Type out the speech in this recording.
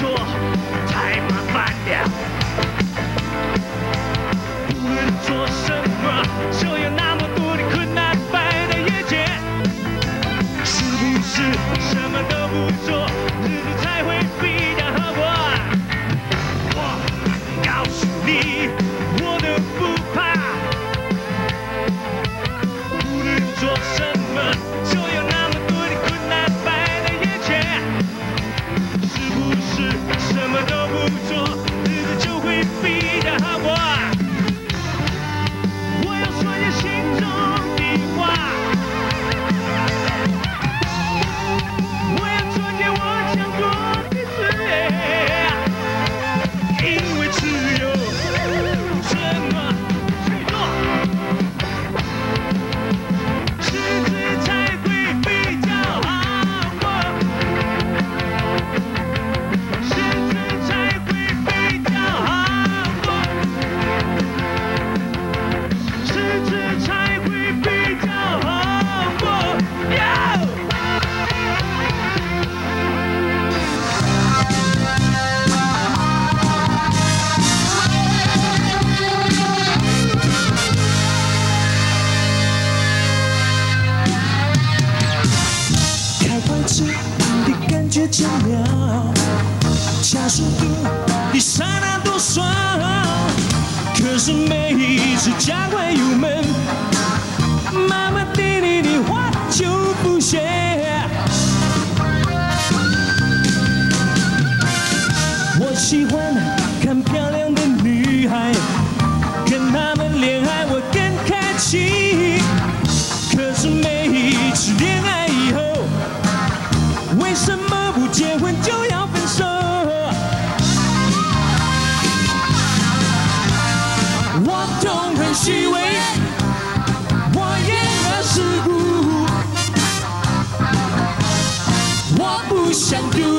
说，太麻烦了。无论做什么，就有那么多的困难摆在眼前。是不是什么都不做，日子才会比较好过？我告诉你，我都不怕。无论做什么，感觉真妙，加速度的刹那多爽。可是每一次加快油门，妈妈对你的话就不屑。我喜欢看漂亮的女孩，跟她们恋爱我更开心。可是每一次恋爱以后，为什么结婚就要分手？我痛恨虚伪，我厌恶世故，我不想丢